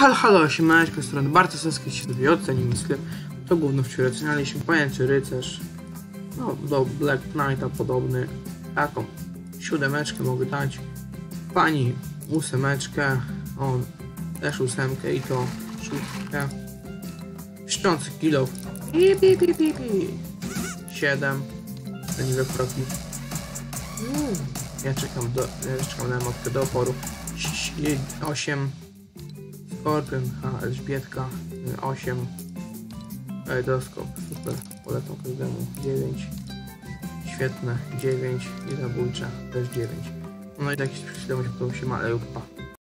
Halo, halo, siemaneczko, strony Bartosowskiej, się dowie oceni sklep. To główno wczoraj ocenialiśmy Pajęczy Rycerz. No, do Black Knighta podobny. Taką siódemeczkę mogę dać. Pani ósemeczkę, on też ósemkę i to szóstkę. Szczący kilo. Pi, pi, pi, pi. Siedem. Leniwe kroki. Mm. Ja czekam do, ja czekam na emotkę do oporu. Osiem. Skorpion, ha, Elżbietka, 8. Kajdoskop, super, polecam każdemu, 9. Świetne, 9 i zabójcze, też 9. No i tak świadomość, którą się ma, ale pa.